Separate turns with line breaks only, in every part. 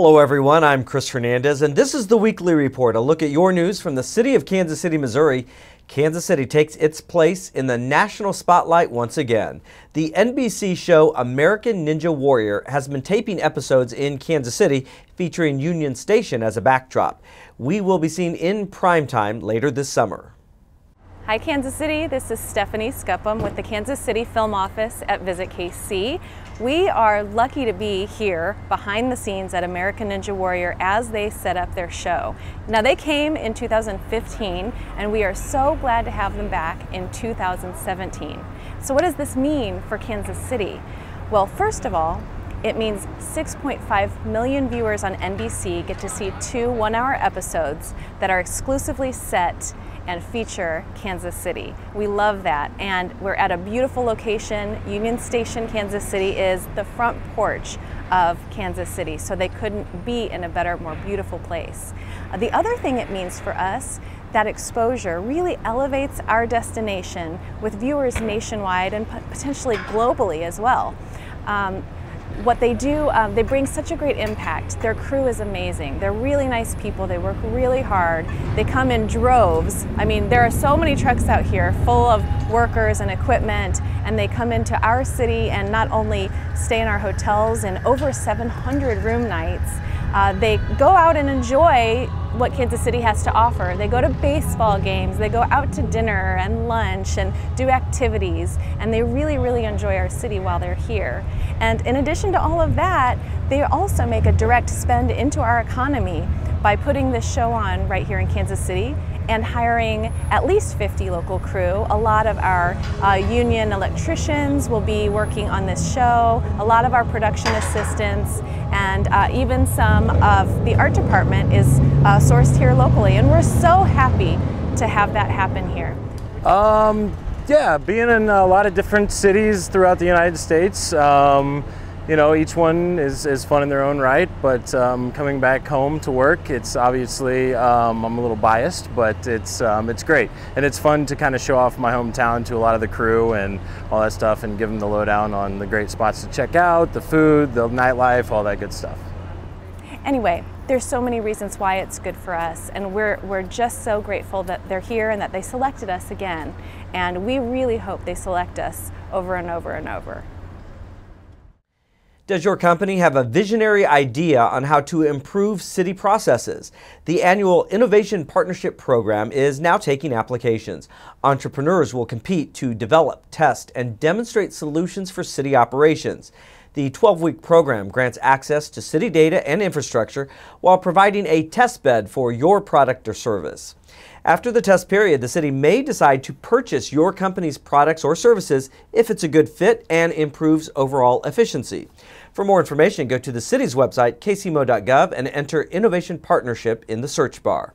Hello, everyone. I'm Chris Hernandez, and this is the Weekly Report, a look at your news from the city of Kansas City, Missouri. Kansas City takes its place in the national spotlight once again. The NBC show American Ninja Warrior has been taping episodes in Kansas City featuring Union Station as a backdrop. We will be seen in primetime later this summer.
Hi Kansas City, this is Stephanie Scupham with the Kansas City Film Office at Visit KC. We are lucky to be here behind the scenes at American Ninja Warrior as they set up their show. Now they came in 2015 and we are so glad to have them back in 2017. So what does this mean for Kansas City? Well, first of all, it means 6.5 million viewers on NBC get to see two one hour episodes that are exclusively set and feature Kansas City. We love that and we're at a beautiful location. Union Station, Kansas City is the front porch of Kansas City, so they couldn't be in a better, more beautiful place. Uh, the other thing it means for us that exposure really elevates our destination with viewers nationwide and potentially globally as well. Um, what they do, um, they bring such a great impact. Their crew is amazing. They're really nice people. They work really hard. They come in droves. I mean, there are so many trucks out here full of workers and equipment, and they come into our city and not only stay in our hotels in over 700 room nights, uh, they go out and enjoy what Kansas City has to offer. They go to baseball games, they go out to dinner and lunch and do activities, and they really, really enjoy our city while they're here. And in addition to all of that, they also make a direct spend into our economy by putting this show on right here in Kansas City and hiring at least 50 local crew. A lot of our uh, union electricians will be working on this show, a lot of our production assistants, and uh, even some of the art department is uh, sourced here locally. And we're so happy to have that happen here.
Um, yeah, being in a lot of different cities throughout the United States. Um, you know, each one is, is fun in their own right, but um, coming back home to work, it's obviously, um, I'm a little biased, but it's, um, it's great. And it's fun to kind of show off my hometown to a lot of the crew and all that stuff and give them the lowdown on the great spots to check out, the food, the nightlife, all that good stuff.
Anyway, there's so many reasons why it's good for us, and we're, we're just so grateful that they're here and that they selected us again. And we really hope they select us over and over and over.
Does your company have a visionary idea on how to improve city processes? The annual Innovation Partnership Program is now taking applications. Entrepreneurs will compete to develop, test, and demonstrate solutions for city operations. The 12 week program grants access to city data and infrastructure while providing a test bed for your product or service. After the test period, the city may decide to purchase your company's products or services if it's a good fit and improves overall efficiency. For more information, go to the city's website, kcmo.gov, and enter Innovation Partnership in the search bar.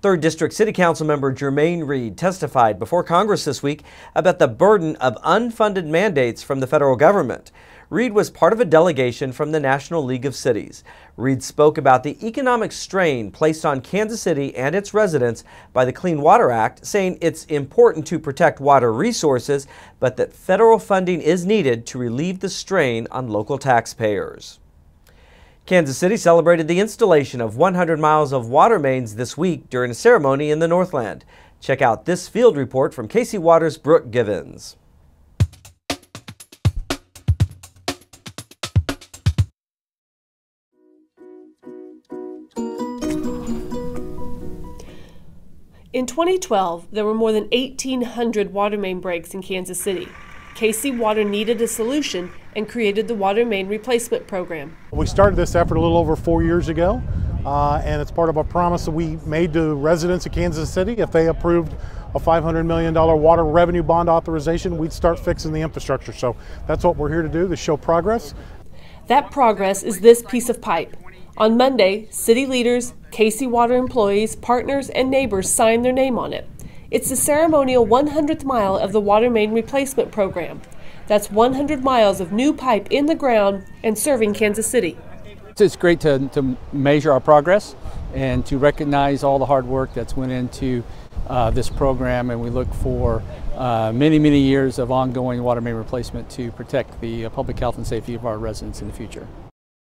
3rd District City Council member Jermaine Reed testified before Congress this week about the burden of unfunded mandates from the federal government. Reed was part of a delegation from the National League of Cities. Reed spoke about the economic strain placed on Kansas City and its residents by the Clean Water Act, saying it's important to protect water resources, but that federal funding is needed to relieve the strain on local taxpayers. Kansas City celebrated the installation of 100 miles of water mains this week during a ceremony in the Northland. Check out this field report from KC Water's Brooke Givens.
In 2012, there were more than 1,800 water main breaks in Kansas City. KC Water needed a solution and created the Water Main Replacement Program.
We started this effort a little over four years ago, uh, and it's part of a promise that we made to residents of Kansas City. If they approved a $500 million water revenue bond authorization, we'd start fixing the infrastructure. So that's what we're here to do, to show progress.
That progress is this piece of pipe. On Monday, city leaders, KC Water employees, partners, and neighbors signed their name on it. It's the ceremonial 100th mile of the water main replacement program. That's 100 miles of new pipe in the ground and serving Kansas City.
It's great to, to measure our progress and to recognize all the hard work that's went into uh, this program and we look for uh, many, many years of ongoing water main replacement to protect the uh, public health and safety of our residents in the future.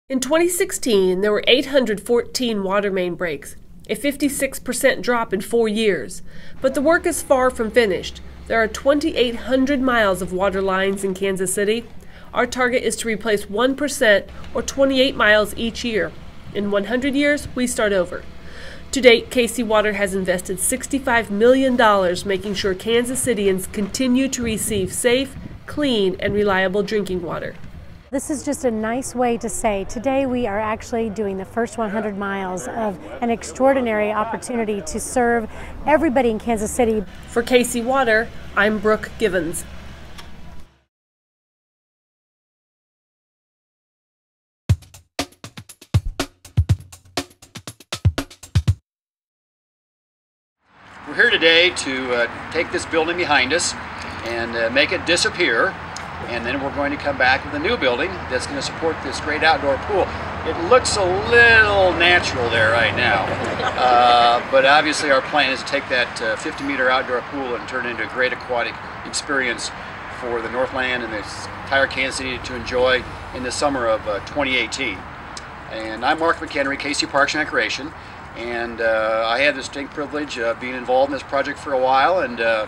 In 2016, there were 814 water main breaks, a 56% drop in four years. But the work is far from finished. There are 2,800 miles of water lines in Kansas City. Our target is to replace 1% or 28 miles each year. In 100 years, we start over. To date, KC Water has invested $65 million making sure Kansas Citians continue to receive safe, clean, and reliable drinking water.
This is just a nice way to say today we are actually doing the first 100 miles of an extraordinary opportunity to serve everybody in Kansas City.
For KC Water, I'm Brooke Givens.
We're here today to uh, take this building behind us and uh, make it disappear and then we're going to come back with a new building that's going to support this great outdoor pool. It looks a little natural there right now, uh, but obviously our plan is to take that uh, 50 meter outdoor pool and turn it into a great aquatic experience for the Northland and the entire Kansas City to enjoy in the summer of uh, 2018. And I'm Mark McHenry, KC Parks and Recreation, and uh, I had the distinct privilege of being involved in this project for a while and uh,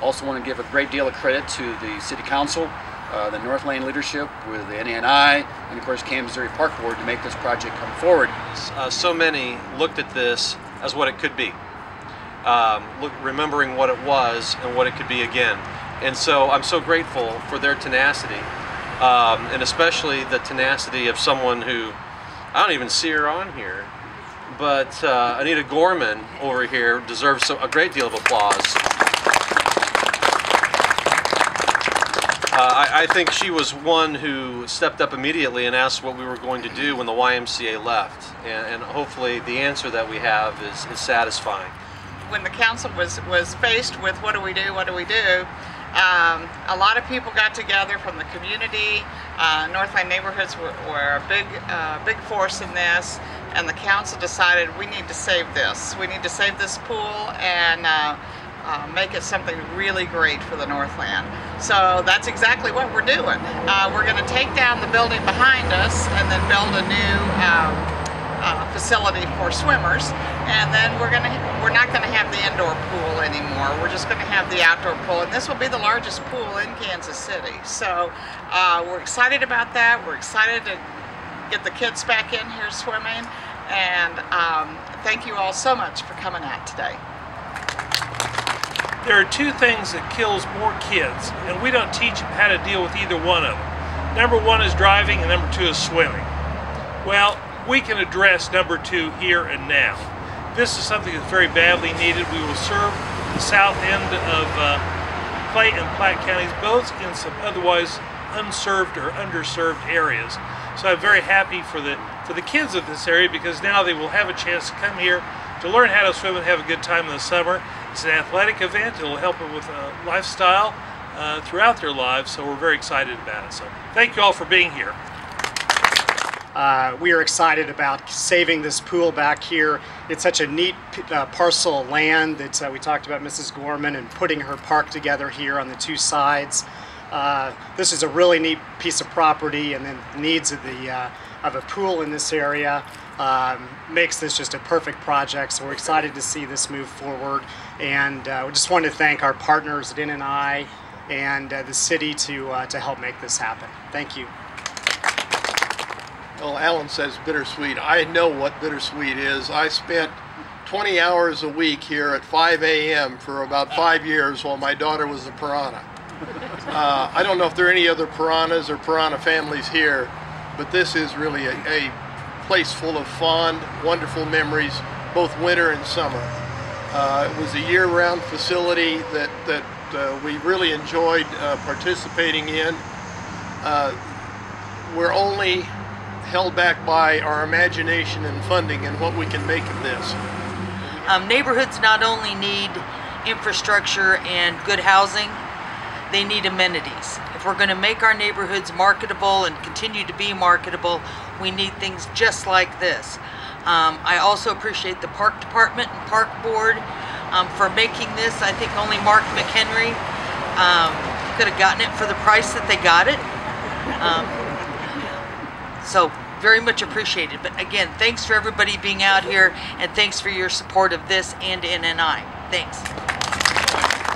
also want to give a great deal of credit to the City Council uh, the Northland leadership with the NNI, and of course Kansas Missouri Park Board to make this project come forward.
Uh, so many looked at this as what it could be, um, look, remembering what it was and what it could be again. And so I'm so grateful for their tenacity, um, and especially the tenacity of someone who, I don't even see her on here, but uh, Anita Gorman over here deserves a great deal of applause. I, I, think she was one who stepped up immediately and asked what we were going to do when the YMCA left. And, and hopefully the answer that we have is, is, satisfying.
When the council was, was faced with what do we do, what do we do, um, a lot of people got together from the community. Uh, Northland neighborhoods were, were a big, uh, big force in this, and the council decided we need to save this. We need to save this pool and uh, uh, make it something really great for the Northland. So that's exactly what we're doing. Uh, we're going to take down the building behind us and then build a new um, uh, facility for swimmers. And then we're going to we're not going to have the indoor pool anymore. We're just going to have the outdoor pool, and this will be the largest pool in Kansas City. So uh, we're excited about that. We're excited to get the kids back in here swimming. And um, thank you all so much for coming out today.
There are two things that kills more kids, and we don't teach them how to deal with either one of them. Number one is driving, and number two is swimming. Well, we can address number two here and now. This is something that's very badly needed. We will serve the south end of uh, Clay and Platte counties, both in some otherwise unserved or underserved areas. So I'm very happy for the for the kids of this area because now they will have a chance to come here to learn how to swim and have a good time in the summer it's an athletic event. It will help them with a lifestyle uh, throughout their lives, so we're very excited about it. So thank you all for being here.
Uh, we are excited about saving this pool back here. It's such a neat uh, parcel of land that uh, we talked about Mrs. Gorman and putting her park together here on the two sides. Uh, this is a really neat piece of property and then needs of the uh, of a pool in this area um, makes this just a perfect project. So we're excited to see this move forward. And uh, we just want to thank our partners at NNI and uh, the city to, uh, to help make this happen. Thank you.
Well, Alan says bittersweet. I know what bittersweet is. I spent 20 hours a week here at 5 a.m. for about five years while my daughter was a piranha. Uh, I don't know if there are any other piranhas or piranha families here, but this is really a, a place full of fond, wonderful memories, both winter and summer. Uh, it was a year-round facility that, that uh, we really enjoyed uh, participating in. Uh, we're only held back by our imagination and funding and what we can make of this.
Um, neighborhoods not only need infrastructure and good housing, they need amenities. If we're going to make our neighborhoods marketable and continue to be marketable, we need things just like this. Um, I also appreciate the park department and park board um, for making this. I think only Mark McHenry um, could have gotten it for the price that they got it. Um, so very much appreciated. But again, thanks for everybody being out here, and thanks for your support of this and NNI. Thanks.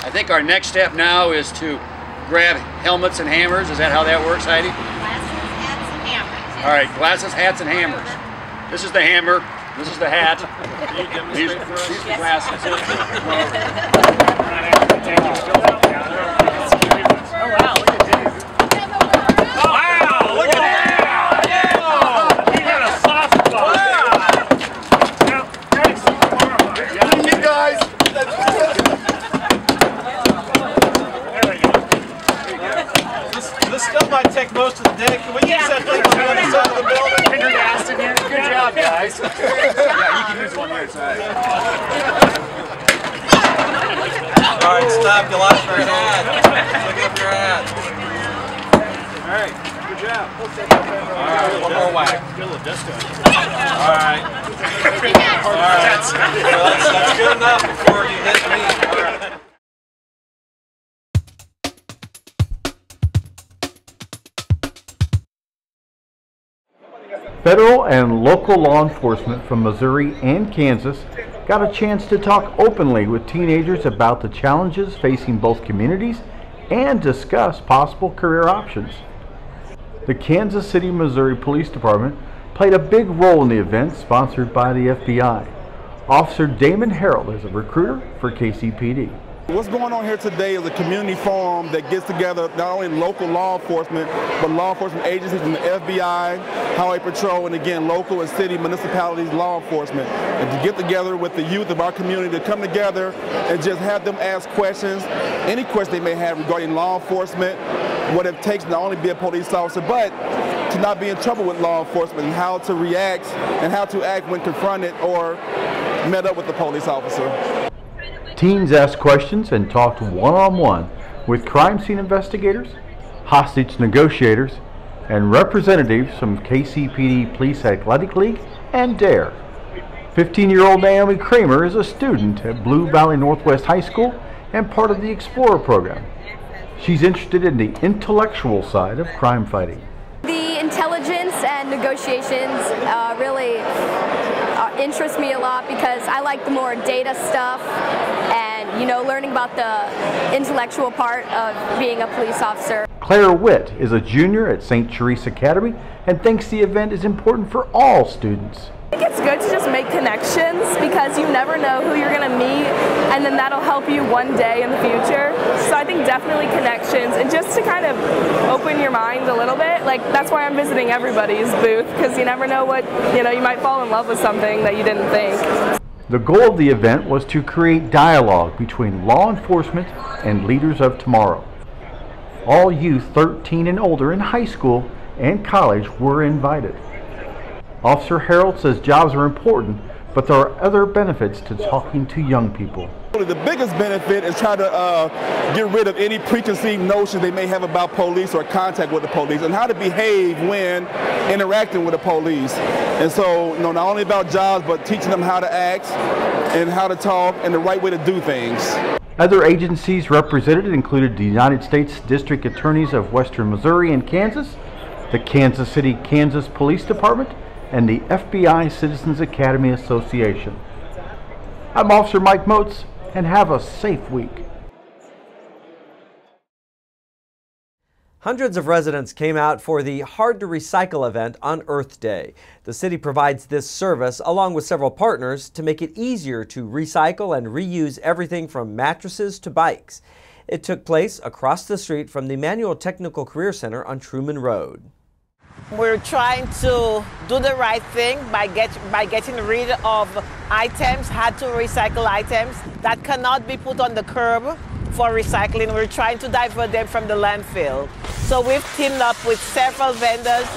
I think our next step now is to grab helmets and hammers. Is that how that works, Heidi?
Glasses, hats, and hammers.
All right, glasses, hats, and hammers. This is the hammer. This is the hat. These, these are the glasses.
Wow, look at that! Yeah! He had a soft spot. Now, thanks.
You guys.
This, this still might take most of the day. Can we get that thing on the other side of the building?
Henry Aston here. Good job, guys.
yeah, you can use one there, side.
All right, stop. You lost your hat. Look up your hat. All right, good job. All right, one more whack. All right. All right. That's, that's good enough All right.
Federal and local law enforcement from Missouri and Kansas got a chance to talk openly with teenagers about the challenges facing both communities and discuss possible career options. The Kansas City, Missouri Police Department played a big role in the event sponsored by the FBI. Officer Damon Harold is a recruiter for KCPD.
What's going on here today is a community forum that gets together not only local law enforcement, but law enforcement agencies from the FBI, Highway Patrol, and again, local and city municipalities law enforcement. And to get together with the youth of our community to come together and just have them ask questions, any question they may have regarding law enforcement, what it takes not only be a police officer, but to not be in trouble with law enforcement and how to react and how to act when confronted or met up with the police officer.
Teens asked questions and talked one-on-one with crime scene investigators, hostage negotiators, and representatives from KCPD Police Athletic League and DARE. 15-year-old Naomi Kramer is a student at Blue Valley Northwest High School and part of the Explorer program. She's interested in the intellectual side of crime fighting.
The intelligence and negotiations uh, really uh, interest me a lot because I like the more data stuff and you know learning about the intellectual part of being a police officer.
Claire Witt is a junior at St. Therese Academy and thinks the event is important for all students.
I think it's good to just make connections because you never know who you're going to meet and then that'll help you one day in the future. Definitely connections and just to kind of open your mind a little bit. Like that's why I'm visiting everybody's booth because you never know what, you know, you might fall in love with something that you didn't think.
The goal of the event was to create dialogue between law enforcement and leaders of tomorrow. All youth 13 and older in high school and college were invited. Officer Harold says jobs are important, but there are other benefits to talking to young people.
The biggest benefit is trying to uh, get rid of any preconceived notions they may have about police or contact with the police and how to behave when interacting with the police. And so, you know, not only about jobs, but teaching them how to act and how to talk and the right way to do things.
Other agencies represented included the United States District Attorneys of Western Missouri and Kansas, the Kansas City, Kansas Police Department, and the FBI Citizens Academy Association. I'm Officer Mike Moats, and have a safe week.
Hundreds of residents came out for the Hard to Recycle event on Earth Day. The city provides this service along with several partners to make it easier to recycle and reuse everything from mattresses to bikes. It took place across the street from the Manual Technical Career Center on Truman Road.
We're trying to do the right thing by, get, by getting rid of items, hard to recycle items that cannot be put on the curb for recycling. We're trying to divert them from the landfill. So we've teamed up with several vendors,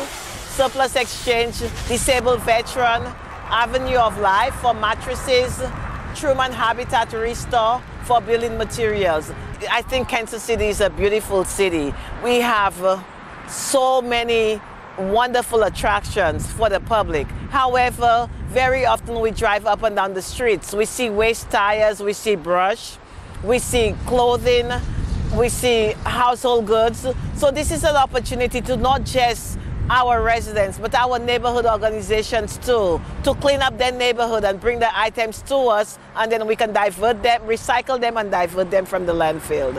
Surplus Exchange, Disabled Veteran, Avenue of Life for mattresses, Truman Habitat Restore for building materials. I think Kansas City is a beautiful city. We have uh, so many wonderful attractions for the public. However, very often we drive up and down the streets. We see waste tires, we see brush, we see clothing, we see household goods. So this is an opportunity to not just our residents, but our neighborhood organizations too, to clean up their neighborhood and bring the items to us, and then we can divert them, recycle them, and divert them from the landfill.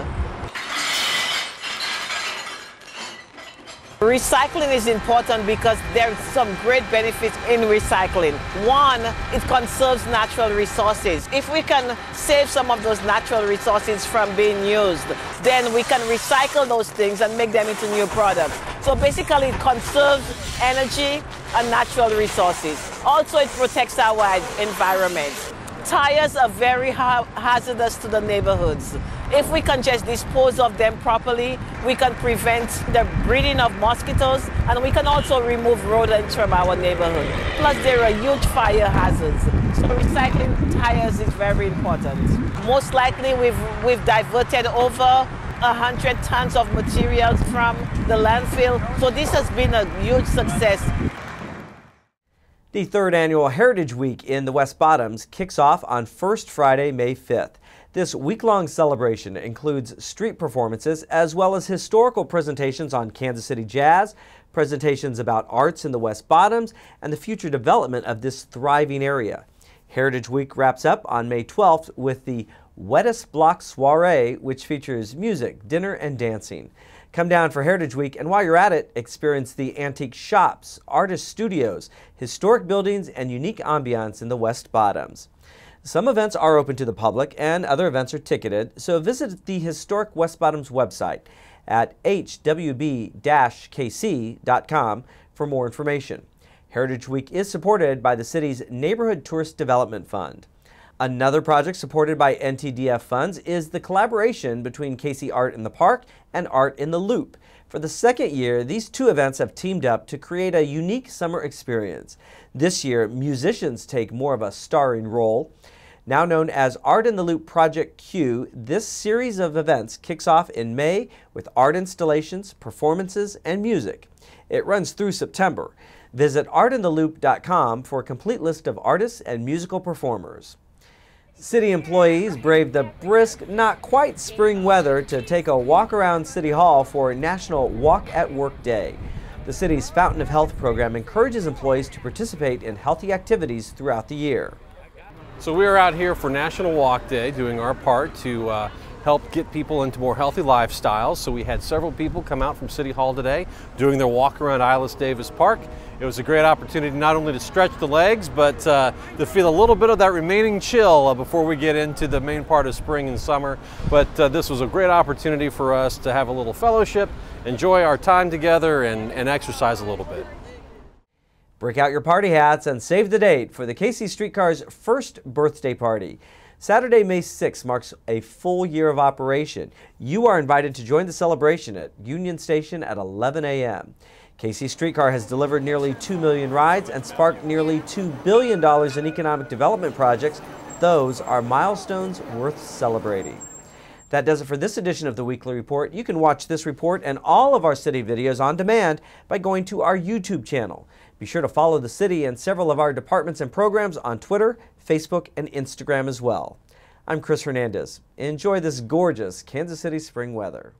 Recycling is important because there are some great benefits in recycling. One, it conserves natural resources. If we can save some of those natural resources from being used, then we can recycle those things and make them into new products. So basically it conserves energy and natural resources. Also it protects our environment. Tires are very ha hazardous to the neighborhoods. If we can just dispose of them properly, we can prevent the breeding of mosquitoes and we can also remove rodents from our neighborhood. Plus there are huge fire hazards. So recycling tires is very important. Most likely we've, we've diverted over 100 tons of materials from the landfill. So this has been a huge success.
The third annual Heritage Week in the West Bottoms kicks off on First Friday, May 5th. This week-long celebration includes street performances as well as historical presentations on Kansas City jazz, presentations about arts in the West Bottoms, and the future development of this thriving area. Heritage Week wraps up on May 12th with the Wettest Block Soiree, which features music, dinner, and dancing. Come down for Heritage Week, and while you're at it, experience the antique shops, artist studios, historic buildings, and unique ambiance in the West Bottoms. Some events are open to the public and other events are ticketed, so visit the historic West Bottoms website at hwb-kc.com for more information. Heritage Week is supported by the city's Neighborhood Tourist Development Fund. Another project supported by NTDF funds is the collaboration between KC Art in the Park and Art in the Loop. For the second year, these two events have teamed up to create a unique summer experience. This year, musicians take more of a starring role. Now known as Art in the Loop Project Q, this series of events kicks off in May with art installations, performances, and music. It runs through September. Visit artintheloop.com for a complete list of artists and musical performers. City employees braved the brisk, not quite spring weather to take a walk around City Hall for National Walk at Work Day. The city's Fountain of Health program encourages employees to participate in healthy activities throughout the year.
So we are out here for National Walk Day doing our part to uh, help get people into more healthy lifestyles. So we had several people come out from City Hall today doing their walk around Ilus Davis Park. It was a great opportunity not only to stretch the legs, but uh, to feel a little bit of that remaining chill uh, before we get into the main part of spring and summer. But uh, this was a great opportunity for us to have a little fellowship, enjoy our time together, and, and exercise a little bit.
Break out your party hats and save the date for the KC Streetcar's first birthday party. Saturday, May 6 marks a full year of operation. You are invited to join the celebration at Union Station at 11 a.m. KC Streetcar has delivered nearly 2 million rides and sparked nearly $2 billion in economic development projects. Those are milestones worth celebrating. That does it for this edition of the Weekly Report. You can watch this report and all of our city videos on demand by going to our YouTube channel. Be sure to follow the city and several of our departments and programs on Twitter, Facebook, and Instagram as well. I'm Chris Hernandez. Enjoy this gorgeous Kansas City spring weather.